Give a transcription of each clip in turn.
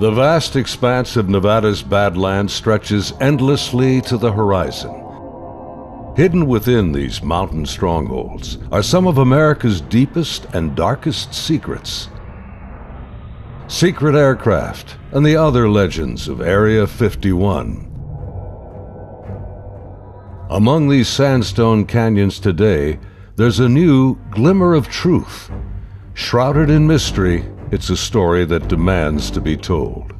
The vast expanse of Nevada's Badlands stretches endlessly to the horizon. Hidden within these mountain strongholds are some of America's deepest and darkest secrets. Secret aircraft and the other legends of Area 51. Among these sandstone canyons today, there's a new glimmer of truth. Shrouded in mystery, it's a story that demands to be told.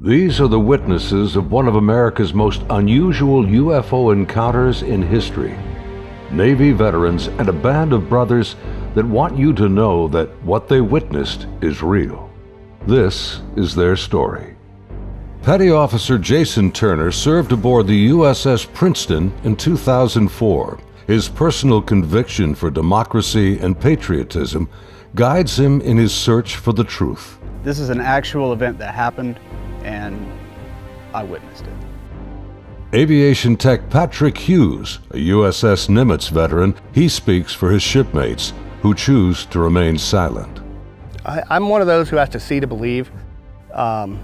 These are the witnesses of one of America's most unusual UFO encounters in history. Navy veterans and a band of brothers that want you to know that what they witnessed is real. This is their story. Petty Officer Jason Turner served aboard the USS Princeton in 2004. His personal conviction for democracy and patriotism guides him in his search for the truth. This is an actual event that happened, and I witnessed it. Aviation tech Patrick Hughes, a USS Nimitz veteran, he speaks for his shipmates who choose to remain silent. I, am one of those who has to see to believe. Um,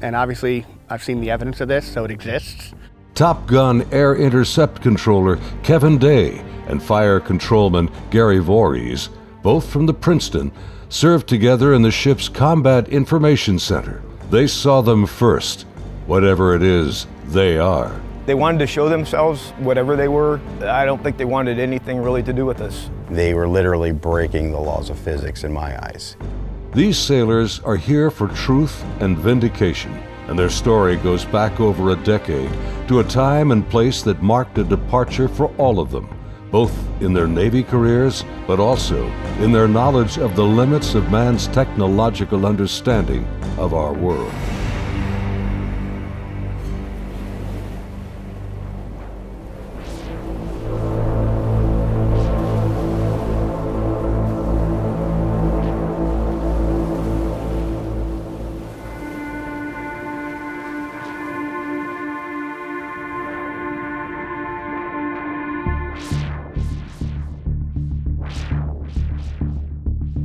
and obviously I've seen the evidence of this, so it exists. Top Gun Air Intercept Controller Kevin Day and Fire Controlman Gary Voorhees, both from the Princeton, served together in the ship's Combat Information Center. They saw them first, whatever it is they are. They wanted to show themselves, whatever they were. I don't think they wanted anything really to do with us. They were literally breaking the laws of physics in my eyes. These sailors are here for truth and vindication, and their story goes back over a decade to a time and place that marked a departure for all of them, both in their Navy careers, but also in their knowledge of the limits of man's technological understanding of our world.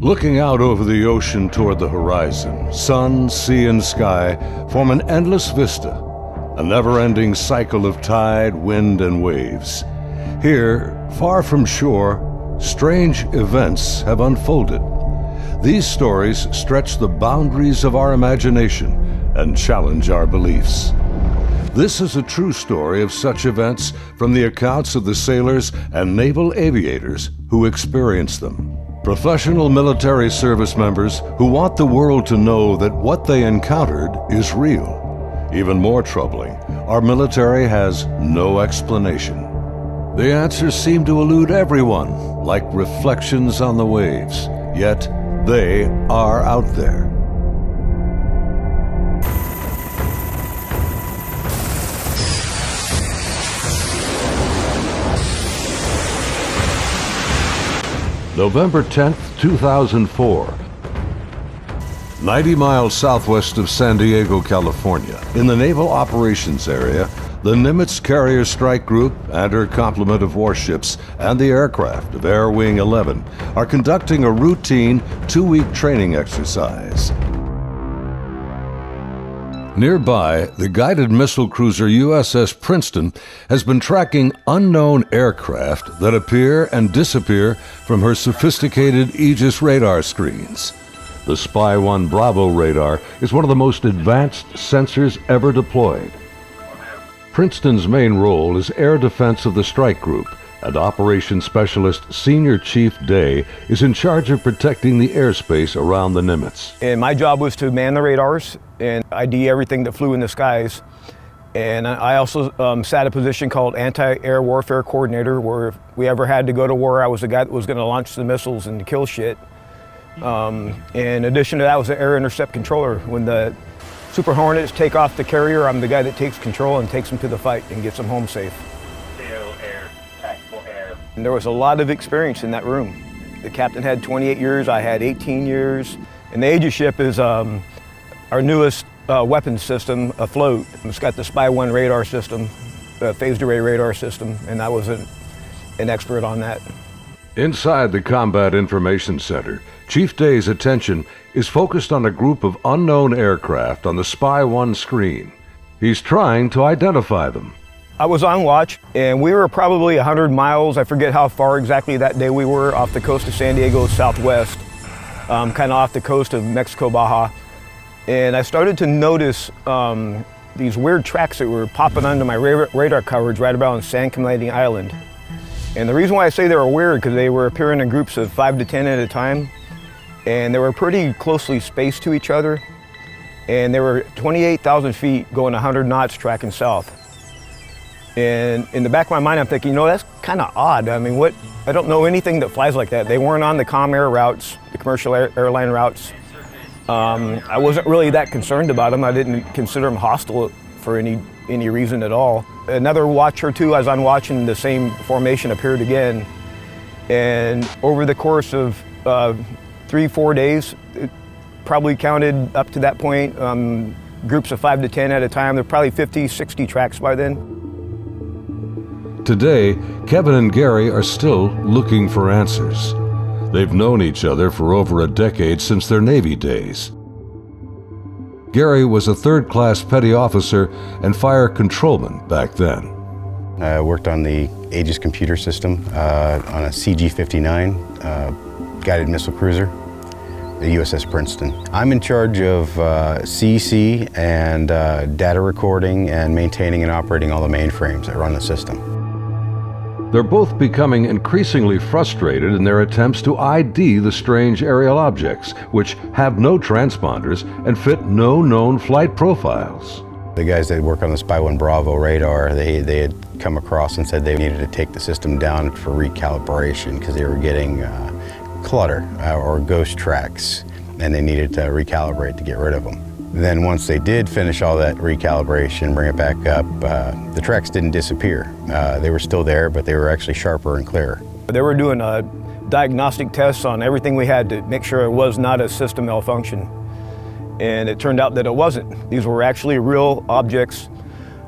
Looking out over the ocean toward the horizon, sun, sea, and sky form an endless vista, a never ending cycle of tide, wind, and waves. Here, far from shore, strange events have unfolded. These stories stretch the boundaries of our imagination and challenge our beliefs. This is a true story of such events from the accounts of the sailors and naval aviators who experienced them. Professional military service members who want the world to know that what they encountered is real. Even more troubling, our military has no explanation. The answers seem to elude everyone, like reflections on the waves, yet they are out there. November 10, 2004. 90 miles southwest of San Diego, California, in the Naval Operations Area, the Nimitz Carrier Strike Group and her complement of warships and the aircraft of Air Wing 11 are conducting a routine two-week training exercise. Nearby, the guided missile cruiser USS Princeton has been tracking unknown aircraft that appear and disappear from her sophisticated Aegis radar screens. The Spy 1 Bravo radar is one of the most advanced sensors ever deployed. Princeton's main role is air defense of the strike group, and Operations Specialist Senior Chief Day is in charge of protecting the airspace around the Nimitz. And my job was to man the radars and ID everything that flew in the skies. And I also um, sat a position called Anti-Air Warfare Coordinator, where if we ever had to go to war, I was the guy that was going to launch the missiles and kill shit. Um, in addition to that, I was the Air Intercept Controller. When the Super Hornets take off the carrier, I'm the guy that takes control and takes them to the fight and gets them home safe. And there was a lot of experience in that room. The captain had 28 years, I had 18 years. And the Aegis ship is um, our newest uh, weapons system afloat. It's got the Spy 1 radar system, the phased array radar system, and I was an, an expert on that. Inside the Combat Information Center, Chief Day's attention is focused on a group of unknown aircraft on the Spy 1 screen. He's trying to identify them. I was on watch, and we were probably 100 miles, I forget how far exactly that day we were, off the coast of San Diego southwest, um, kind of off the coast of Mexico, Baja. And I started to notice um, these weird tracks that were popping onto my radar coverage right about on San Clemente Island. And the reason why I say they were weird, because they were appearing in groups of five to 10 at a time, and they were pretty closely spaced to each other. And they were 28,000 feet going 100 knots tracking south. And in the back of my mind, I'm thinking, you know, that's kind of odd. I mean, what? I don't know anything that flies like that. They weren't on the com air routes, the commercial air, airline routes. Um, I wasn't really that concerned about them. I didn't consider them hostile for any any reason at all. Another watch or two, as I'm watching, the same formation appeared again. And over the course of uh, three, four days, it probably counted up to that point, um, groups of five to 10 at a time. There were probably 50, 60 tracks by then. Today, Kevin and Gary are still looking for answers. They've known each other for over a decade since their Navy days. Gary was a third class petty officer and fire controlman back then. I worked on the Aegis computer system uh, on a CG 59 uh, guided missile cruiser, the USS Princeton. I'm in charge of uh, CEC and uh, data recording and maintaining and operating all the mainframes that run the system. They're both becoming increasingly frustrated in their attempts to ID the strange aerial objects, which have no transponders and fit no known flight profiles. The guys that work on the Spy 1 Bravo radar, they, they had come across and said they needed to take the system down for recalibration because they were getting uh, clutter uh, or ghost tracks and they needed to recalibrate to get rid of them. Then once they did finish all that recalibration, bring it back up, uh, the tracks didn't disappear. Uh, they were still there, but they were actually sharper and clearer. They were doing uh, diagnostic tests on everything we had to make sure it was not a system malfunction. And it turned out that it wasn't. These were actually real objects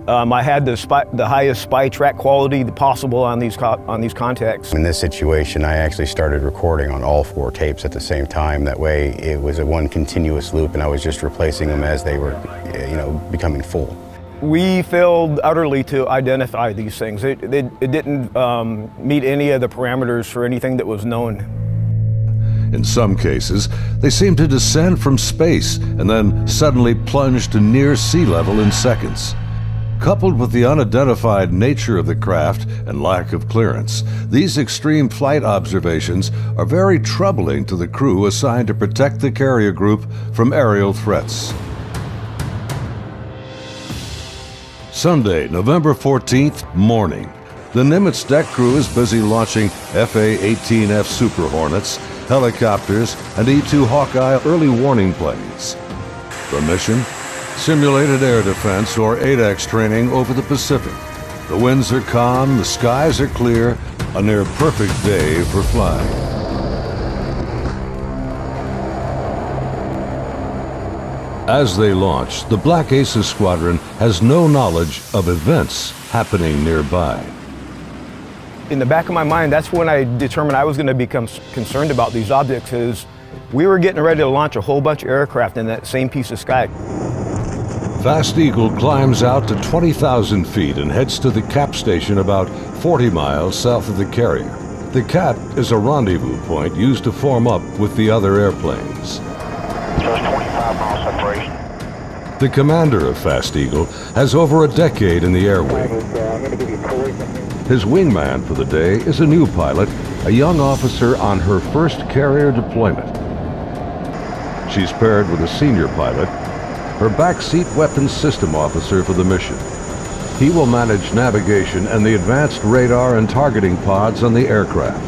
um, I had the, spy, the highest spy track quality possible on these, on these contacts. In this situation, I actually started recording on all four tapes at the same time. That way it was a one continuous loop and I was just replacing them as they were, you know, becoming full. We failed utterly to identify these things. It, it, it didn't um, meet any of the parameters for anything that was known. In some cases, they seemed to descend from space and then suddenly plunge to near sea level in seconds. Coupled with the unidentified nature of the craft and lack of clearance, these extreme flight observations are very troubling to the crew assigned to protect the carrier group from aerial threats. Sunday, November 14th, morning. The Nimitz deck crew is busy launching FA-18F Super Hornets, helicopters, and E-2 Hawkeye early warning planes. The mission? Simulated air defense or ADEX training over the Pacific. The winds are calm, the skies are clear, a near perfect day for flying. As they launch, the Black Aces Squadron has no knowledge of events happening nearby. In the back of my mind, that's when I determined I was going to become concerned about these objects is we were getting ready to launch a whole bunch of aircraft in that same piece of sky. Fast Eagle climbs out to 20,000 feet and heads to the cap station about 40 miles south of the carrier. The cap is a rendezvous point used to form up with the other airplanes. Just 25 mile separation. The commander of Fast Eagle has over a decade in the air wing. His wingman for the day is a new pilot, a young officer on her first carrier deployment. She's paired with a senior pilot her backseat weapons system officer for the mission. He will manage navigation and the advanced radar and targeting pods on the aircraft.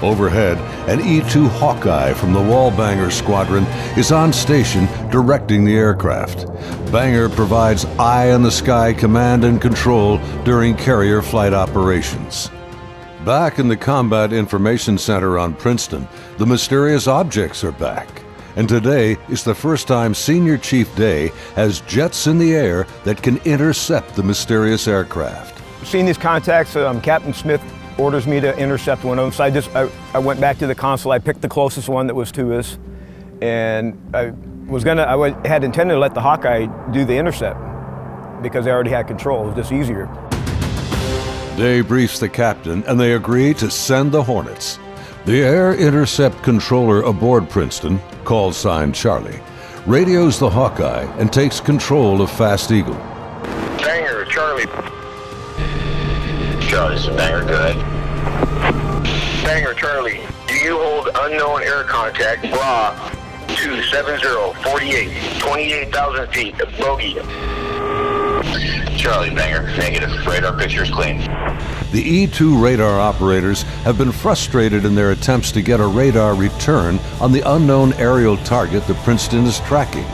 Overhead, an E-2 Hawkeye from the Wallbanger Squadron is on station directing the aircraft. Banger provides eye-in-the-sky command and control during carrier flight operations. Back in the Combat Information Center on Princeton, the mysterious objects are back. And today is the first time Senior Chief Day has jets in the air that can intercept the mysterious aircraft. Seeing these contacts, um, Captain Smith orders me to intercept one of them. So I just I, I went back to the console. I picked the closest one that was to us, and I was gonna I was, had intended to let the Hawkeye do the intercept because they already had control. It was just easier. They briefs the captain, and they agree to send the Hornets. The air intercept controller aboard Princeton, call sign Charlie, radios the Hawkeye and takes control of Fast Eagle. Banger, Charlie. Charlie's a banger, good. Banger, Charlie. Do you hold unknown air contact, bra, 270, 28,000 feet, bogey. Charlie, banger, negative. Radar picture is clean. The E-2 radar operators have been frustrated in their attempts to get a radar return on the unknown aerial target that Princeton is tracking.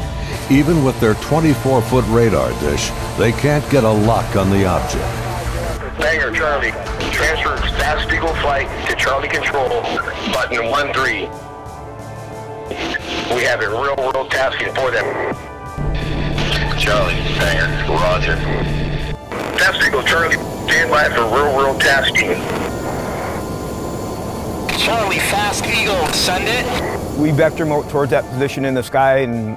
Even with their 24-foot radar dish, they can't get a lock on the object. Banger, Charlie. Transfer Fast Eagle flight to Charlie Control, button 1-3. We have a real world tasking for them. Charlie, banger, roger. Fast Eagle, Charlie, stand by for real world tasking. Charlie, Fast Eagle, send it. We vector mo- towards that position in the sky and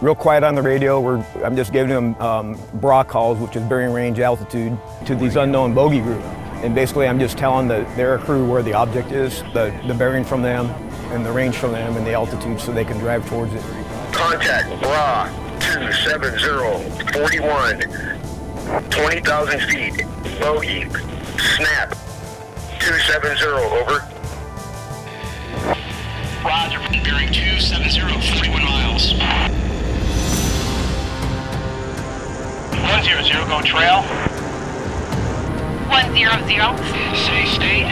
real quiet on the radio. We're, I'm just giving them um, bra calls, which is bearing range altitude, to these unknown bogey group. And basically, I'm just telling the, their crew where the object is, the, the bearing from them, and the range from them, and the altitude, so they can drive towards it. Contact bra 270 41 20,000 feet bogey snap 270 over Roger, bearing 270, 41 miles. 100, go trail. One zero zero. Say state.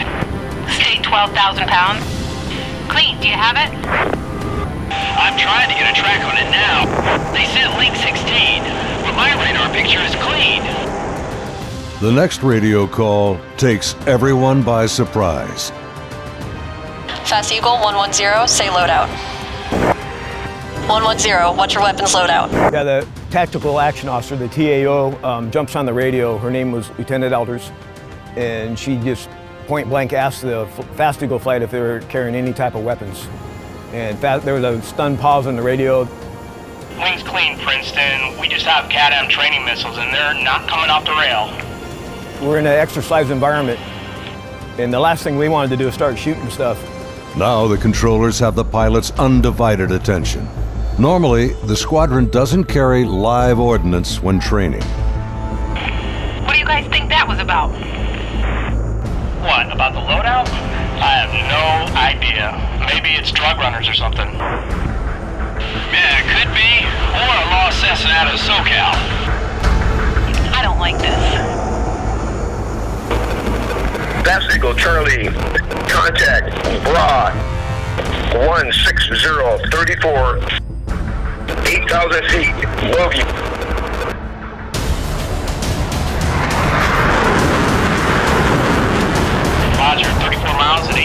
State twelve thousand pounds. Clean. Do you have it? I'm trying to get a track on it now. They sent link 16, but my radar picture is clean. The next radio call takes everyone by surprise. Fast Eagle 110, say loadout. 110, what's your weapons loadout? Yeah, the tactical action officer, the TAO, um, jumps on the radio. Her name was Lieutenant Elders, and she just point blank asked the Fast Eagle flight if they were carrying any type of weapons. And fa- there was a stunned pause on the radio. Wings clean, Princeton. We just have CAT-M training missiles, and they're not coming off the rail. We're in an exercise environment, and the last thing we wanted to do is start shooting stuff. Now the controllers have the pilot's undivided attention. Normally, the squadron doesn't carry live ordnance when training. What do you guys think that was about? What, about the loadout? I have no idea. Maybe it's drug runners or something. Yeah, it could be. Or a lost Cessna out of SoCal. I don't like this. Fast Eagle Charlie, contact bra 16034. 8,000 feet bogey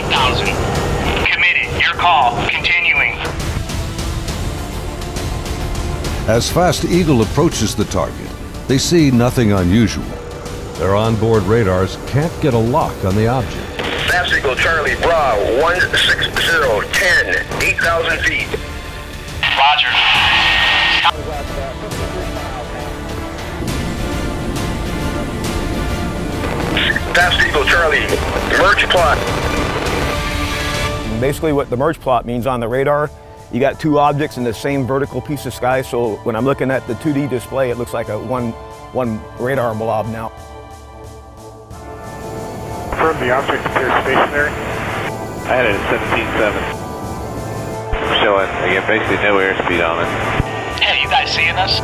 8,000. Committed. Your call. Continuing. As Fast Eagle approaches the target, they see nothing unusual. Their onboard radars can't get a lock on the object. Fast Eagle Charlie bra 160 10 8,000 feet Roger. Fast Eagle Charlie merge plot And basically, what the merge plot means on the radar, you got two objects in the same vertical piece of sky. So when I'm looking at the 2D display, it looks like a one one radar blob now. Confirm the object appears stationary I had it at 17.7. Showing, again, basically no airspeed on it. Hey, you guys seeing us?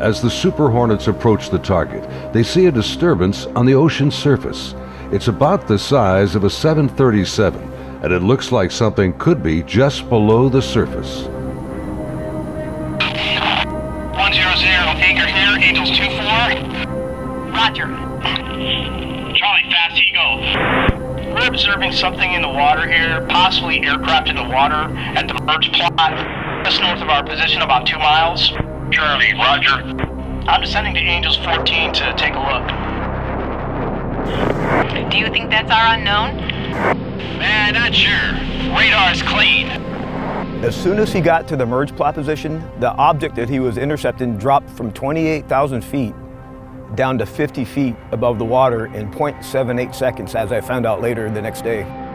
As the Super Hornets approach the target, they see a disturbance on the ocean surface. It's about the size of a 737, and it looks like something could be just below the surface. 100, anchor here, Angels 2-4. Roger. Charlie, Fast Eagle. We're observing something in the water here, possibly aircraft in the water at the merge plot, just north of our position, about two miles. Charlie, Roger. I'm descending to Angels 14 to take a look. Do you think that's our unknown? Man, not sure. Radar's clean. As soon as he got to the merge plot position, the object that he was intercepting dropped from 28,000 feet down to 50 feet above the water in 0.78 seconds, as I found out later the next day.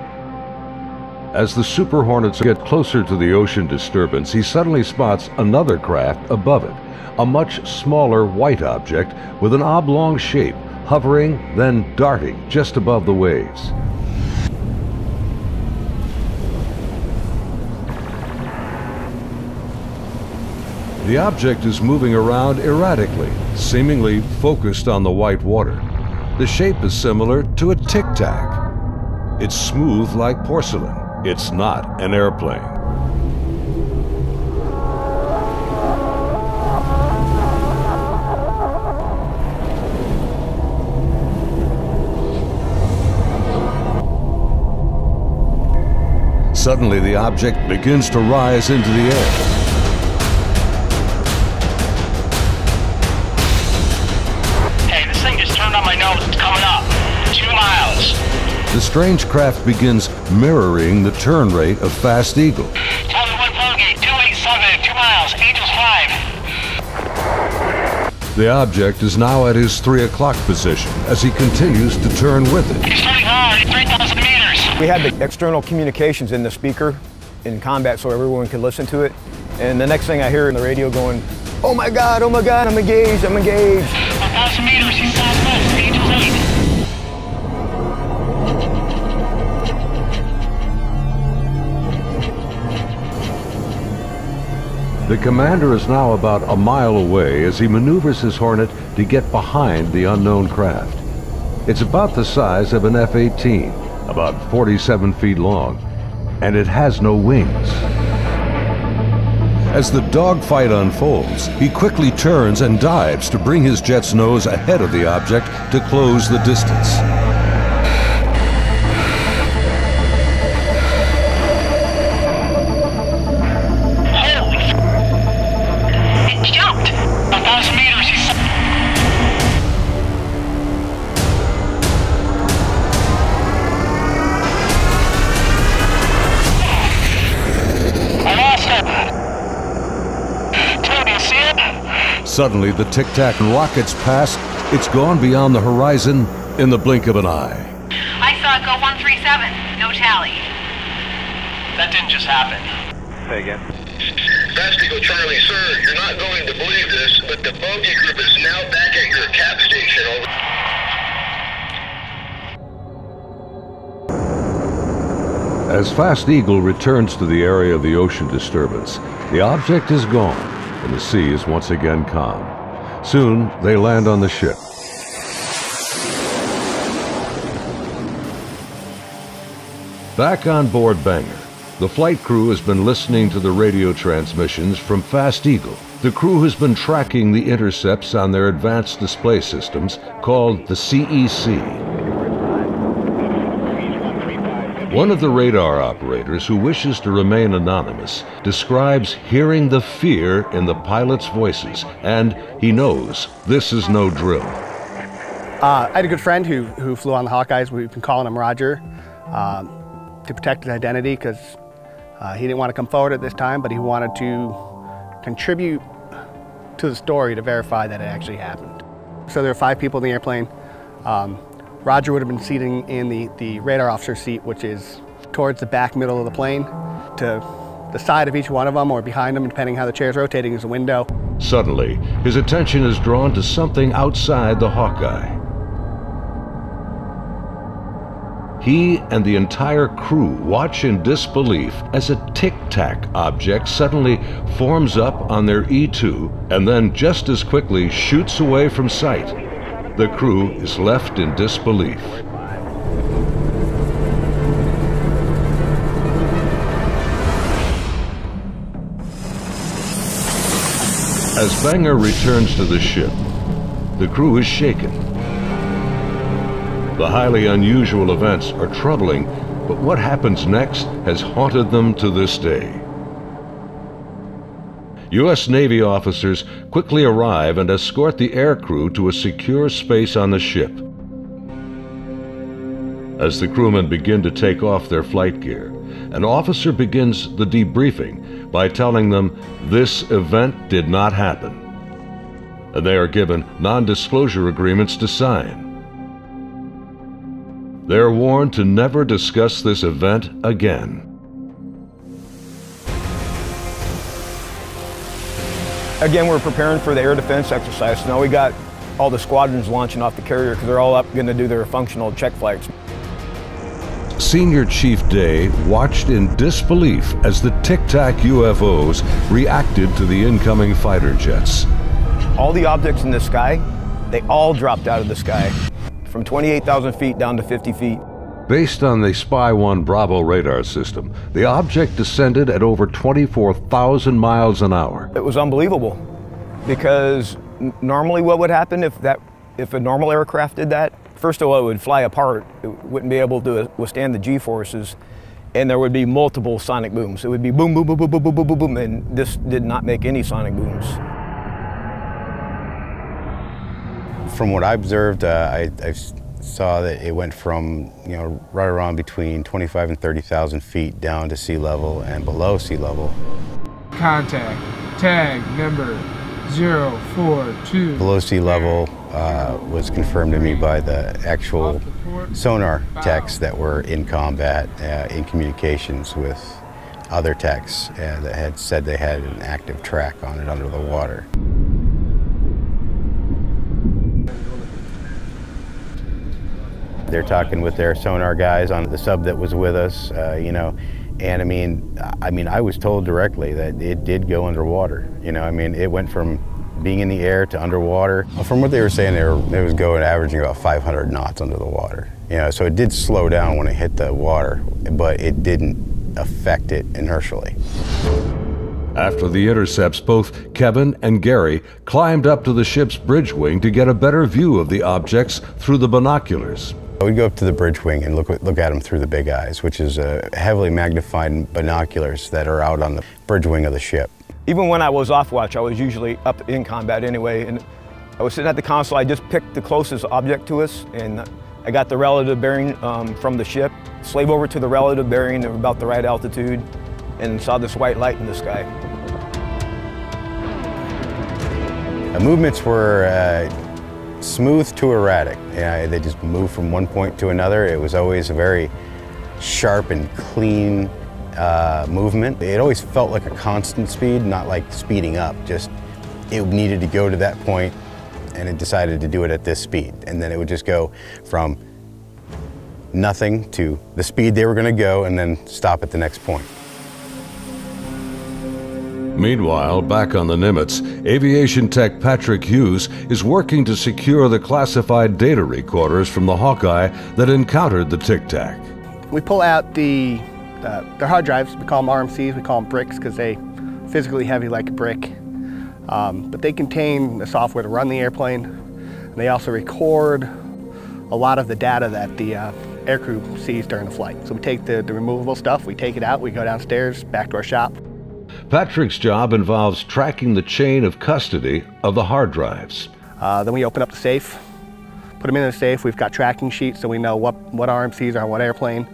As the Super Hornets get closer to the ocean disturbance, he suddenly spots another craft above it, a much smaller white object with an oblong shape, hovering, then darting just above the waves. The object is moving around erratically, seemingly focused on the white water. The shape is similar to a tic tac. It's smooth like porcelain. It's not an airplane. Suddenly, the object begins to rise into the air. Hey, this thing just turned on my nose. It's coming up. Two miles. The strange craft begins mirroring the turn rate of Fast Eagle. Charlie 1 Vulgate, 287, two miles, Angels 5. The object is now at his 3 o'clock position as he continues to turn with it. He's turning hard at 3,000 meters. We had the external communications in the speaker in combat so everyone could listen to it. And the next thing I hear in the radio going, oh my God, oh my God, I'm engaged, I'm engaged. 1,000 meters, The commander is now about a mile away as he maneuvers his Hornet to get behind the unknown craft. It's about the size of an F 18, about 47 feet long, and it has no wings. As the dogfight unfolds, he quickly turns and dives to bring his jet's nose ahead of the object to close the distance. Suddenly, the Tic Tac rockets past. It's gone beyond the horizon in the blink of an eye. I saw it go 137. No tally. That didn't just happen. Say again. Fast Eagle Charlie, sir, you're not going to believe this, but the bogey group is now back at your cap station. Over. As Fast Eagle returns to the area of the ocean disturbance, the object is gone and the sea is once again calm. Soon, they land on the ship. Back on board Banger, the flight crew has been listening to the radio transmissions from Fast Eagle. The crew has been tracking the intercepts on their advanced display systems called the CEC. One of the radar operators who wishes to remain anonymous describes hearing the fear in the pilots' voices, and he knows this is no drill. Uh, I had a good friend who, who flew on the Hawkeyes. We've been calling him Roger um, to protect his identity because uh, he didn't want to come forward at this time, but he wanted to contribute to the story to verify that it actually happened. So there were five people in the airplane. Um, Roger would have been seating in the, the radar officer seat, which is towards the back middle of the plane. To the side of each one of them or behind them, depending how the chair's rotating, is a window. Suddenly, his attention is drawn to something outside the Hawkeye. He and the entire crew watch in disbelief as a tic tac object suddenly forms up on their E2 and then just as quickly shoots away from sight. The crew is left in disbelief. As Banger returns to the ship, the crew is shaken. The highly unusual events are troubling, but what happens next has haunted them to this day. U.S. Navy officers quickly arrive and escort the aircrew to a secure space on the ship. As the crewmen begin to take off their flight gear, an officer begins the debriefing by telling them this event did not happen. And they are given non disclosure agreements to sign. They are warned to never discuss this event again. Again, we're preparing for the air defense exercise. So now we got all the squadrons launching off the carrier because they're all up going to do their functional check flights. Senior Chief Day watched in disbelief as the Tic Tac UFOs reacted to the incoming fighter jets. All the objects in the sky, they all dropped out of the sky from 28,000 feet down to 50 feet. Based on the Spy 1 Bravo radar system, the object descended at over 24,000 miles an hour. It was unbelievable because normally what would happen if that if a normal aircraft did that, first of all, it would fly apart. It wouldn't be able to withstand the G-forces, and there would be multiple sonic booms. It would be boom, boom, boom, boom, boom, boom, boom, boom, boom, and this did not make any sonic booms. From what I observed, uh, I, I saw that it went from, you know, right around between 25 and 30,000 feet down to sea level and below sea level. Contact, tag number 042. Below sea level uh, was confirmed to me by the actual sonar techs that were in combat, uh, in communications with other techs uh, that had said they had an active track on it under the water. They're talking with their sonar guys on the sub that was with us, uh, you know, and I mean, I mean, I was told directly that it did go underwater. You know, I mean, it went from being in the air to underwater. From what they were saying, they were, it was going averaging about 500 knots under the water. You know, so it did slow down when it hit the water, but it didn't affect it inertially. After the intercepts, both Kevin and Gary climbed up to the ship's bridge wing to get a better view of the objects through the binoculars. We'd go up to the bridge wing and look, look at them through the big eyes, which is uh, heavily magnified binoculars that are out on the bridge wing of the ship. Even when I was off watch, I was usually up in combat anyway. And I was sitting at the console, I just picked the closest object to us, and I got the relative bearing um, from the ship, slave over to the relative bearing of about the right altitude, and saw this white light in the sky. The movements were uh, smooth to erratic. Yeah, they just moved from one point to another. It was always a very sharp and clean uh, movement. It always felt like a constant speed, not like speeding up. Just it needed to go to that point, and it decided to do it at this speed. And then it would just go from nothing to the speed they were going to go, and then stop at the next point. Meanwhile, back on the Nimitz, aviation tech Patrick Hughes is working to secure the classified data recorders from the Hawkeye that encountered the Tic Tac. We pull out the, the their hard drives. We call them RMCs. We call them bricks because they physically heavy like a brick. Um, but they contain the software to run the airplane. And they also record a lot of the data that the uh, aircrew sees during the flight. So we take the, the removable stuff, we take it out, we go downstairs, back to our shop. Patrick's job involves tracking the chain of custody of the hard drives. Uh, then we open up the safe, put them in the safe. We've got tracking sheets so we know what, what RMCs are on what airplane.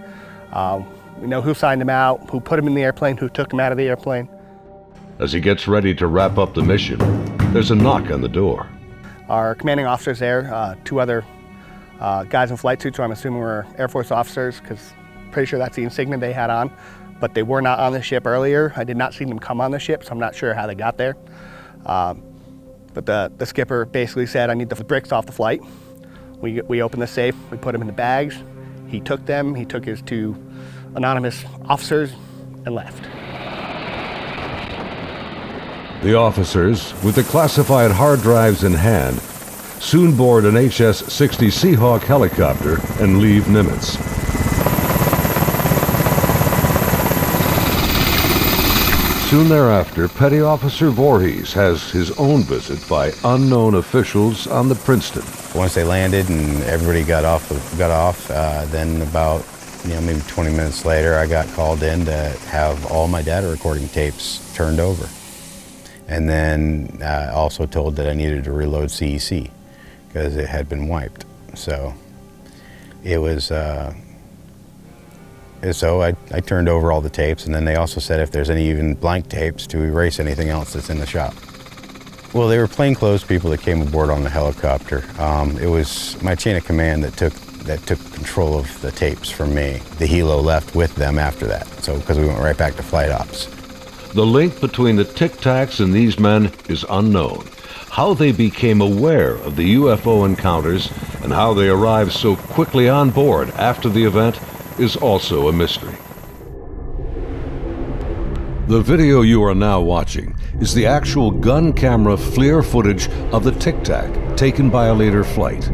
Uh, we know who signed them out, who put them in the airplane, who took them out of the airplane. As he gets ready to wrap up the mission, there's a knock on the door. Our commanding officer's there, uh, two other uh, guys in flight suits, so I'm assuming were Air Force officers, because pretty sure that's the insignia they had on but they were not on the ship earlier. I did not see them come on the ship, so I'm not sure how they got there. Um, but the, the skipper basically said, I need the bricks off the flight. We, we opened the safe, we put them in the bags. He took them, he took his two anonymous officers and left. The officers, with the classified hard drives in hand, soon board an HS-60 Seahawk helicopter and leave Nimitz. Soon thereafter, Petty Officer Voorhees has his own visit by unknown officials on the Princeton. Once they landed and everybody got off, got off, uh, then about you know maybe 20 minutes later, I got called in to have all my data recording tapes turned over, and then uh, also told that I needed to reload CEC because it had been wiped. So it was. Uh, so I, I turned over all the tapes, and then they also said if there's any even blank tapes to erase anything else that's in the shop. Well, they were plainclothes people that came aboard on the helicopter. Um, it was my chain of command that took that took control of the tapes from me. The Hilo left with them after that, so because we went right back to flight ops. The link between the Tic Tacs and these men is unknown. How they became aware of the UFO encounters and how they arrived so quickly on board after the event is also a mystery. The video you are now watching is the actual gun camera FLIR footage of the Tic Tac taken by a later flight.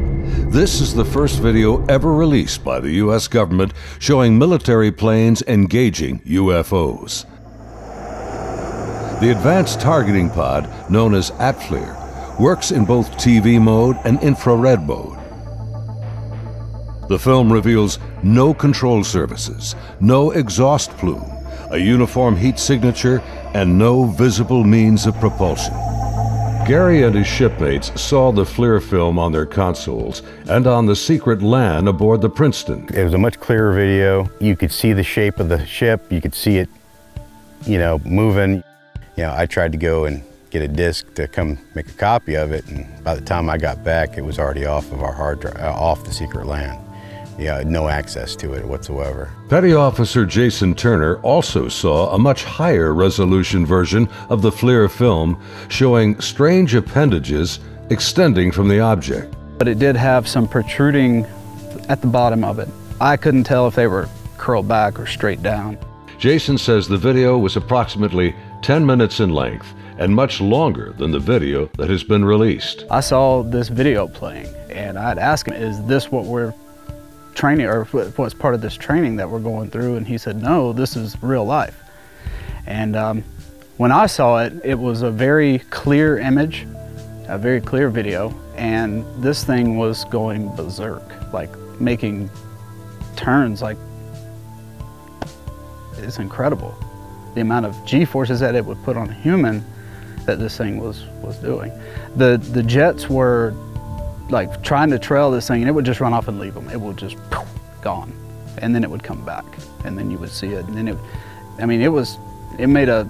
This is the first video ever released by the U.S. government showing military planes engaging UFOs. The advanced targeting pod, known as ATFLIR, works in both TV mode and infrared mode. The film reveals no control surfaces, no exhaust plume, a uniform heat signature, and no visible means of propulsion. Gary and his shipmates saw the FLIR film on their consoles and on the secret LAN aboard the Princeton. It was a much clearer video. You could see the shape of the ship. You could see it, you know, moving. You know, I tried to go and get a disc to come make a copy of it, and by the time I got back, it was already off of our hard drive, uh, off the secret LAN yeah, no access to it whatsoever. Petty Officer Jason Turner also saw a much higher resolution version of the FLIR film showing strange appendages extending from the object. But it did have some protruding at the bottom of it. I couldn't tell if they were curled back or straight down. Jason says the video was approximately 10 minutes in length and much longer than the video that has been released. I saw this video playing and I'd ask him, is this what we're training or what's part of this training that we're going through and he said no this is real life. And um, when I saw it it was a very clear image a very clear video and this thing was going berserk like making turns like it's incredible the amount of g-forces that it would put on a human that this thing was was doing. The the jets were like trying to trail this thing and it would just run off and leave them. It would just poof, gone. And then it would come back and then you would see it. And then it, I mean, it was, it made a,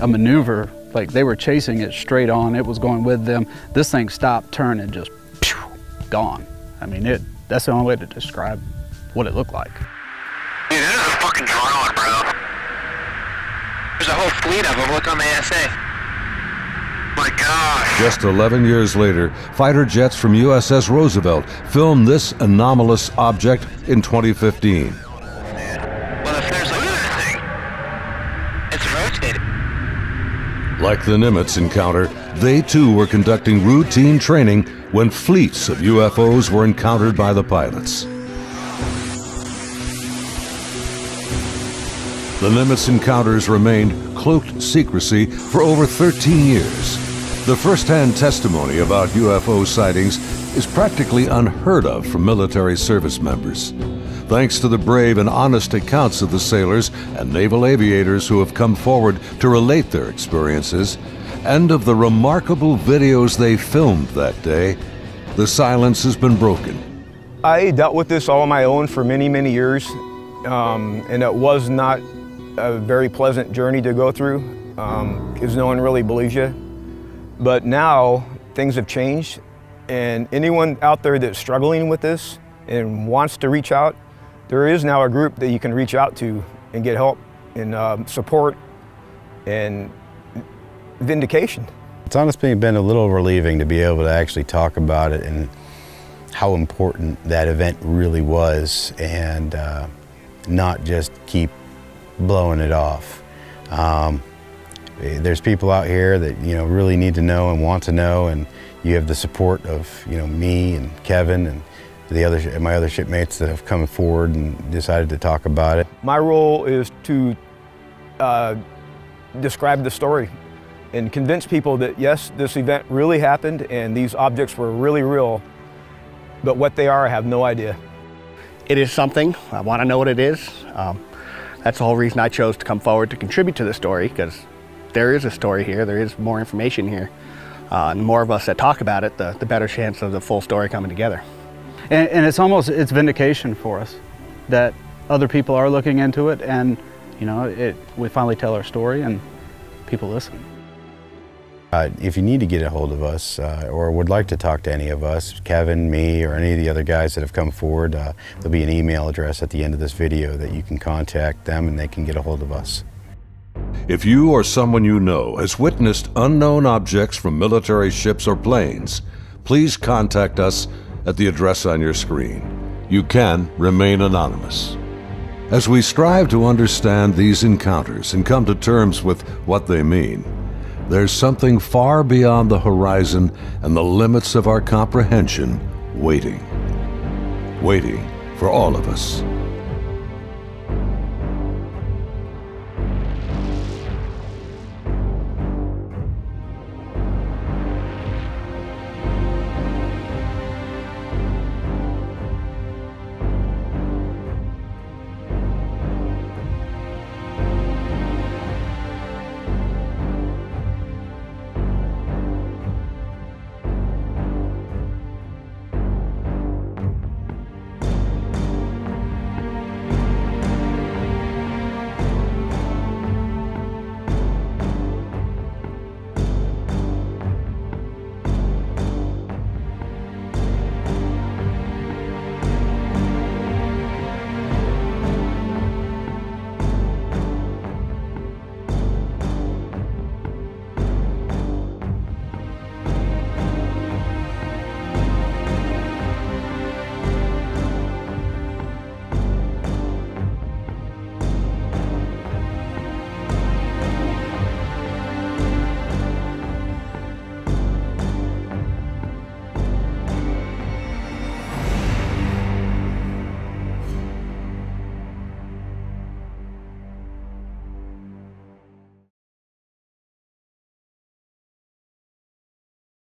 a maneuver. Like they were chasing it straight on. It was going with them. This thing stopped, turned and just pew, gone. I mean, it, that's the only way to describe what it looked like. Dude, this is a fucking drone, bro. There's a whole fleet of them. Look on the ASA my gosh. Just 11 years later, fighter jets from USS Roosevelt filmed this anomalous object in 2015. Well, if there's, that thing. It's rotating. Like the Nimitz encounter, they too were conducting routine training when fleets of UFOs were encountered by the pilots. The Nimitz encounters remained cloaked secrecy for over 13 years. The first-hand testimony about UFO sightings is practically unheard of from military service members. Thanks to the brave and honest accounts of the sailors and naval aviators who have come forward to relate their experiences, and of the remarkable videos they filmed that day, the silence has been broken. I dealt with this all on my own for many, many years, um, and it was not a very pleasant journey to go through because um, no one really believes you. But now things have changed and anyone out there that's struggling with this and wants to reach out, there is now a group that you can reach out to and get help and um, support and vindication. It's honestly been a little relieving to be able to actually talk about it and how important that event really was and uh, not just keep blowing it off. Um, there's people out here that you know really need to know and want to know, and you have the support of you know me and Kevin and the other my other shipmates that have come forward and decided to talk about it. My role is to uh, describe the story and convince people that yes, this event really happened and these objects were really real, but what they are, I have no idea. It is something. I want to know what it is. Um, that's the whole reason I chose to come forward to contribute to the story because there is a story here, there is more information here. Uh, and the more of us that talk about it, the, the better chance of the full story coming together. And, and it's almost, it's vindication for us that other people are looking into it and, you know, it, we finally tell our story and people listen. Uh, if you need to get a hold of us uh, or would like to talk to any of us, Kevin, me, or any of the other guys that have come forward, uh, there'll be an email address at the end of this video that you can contact them and they can get a hold of us. If you or someone you know has witnessed unknown objects from military ships or planes, please contact us at the address on your screen. You can remain anonymous. As we strive to understand these encounters and come to terms with what they mean, there's something far beyond the horizon and the limits of our comprehension waiting. Waiting for all of us.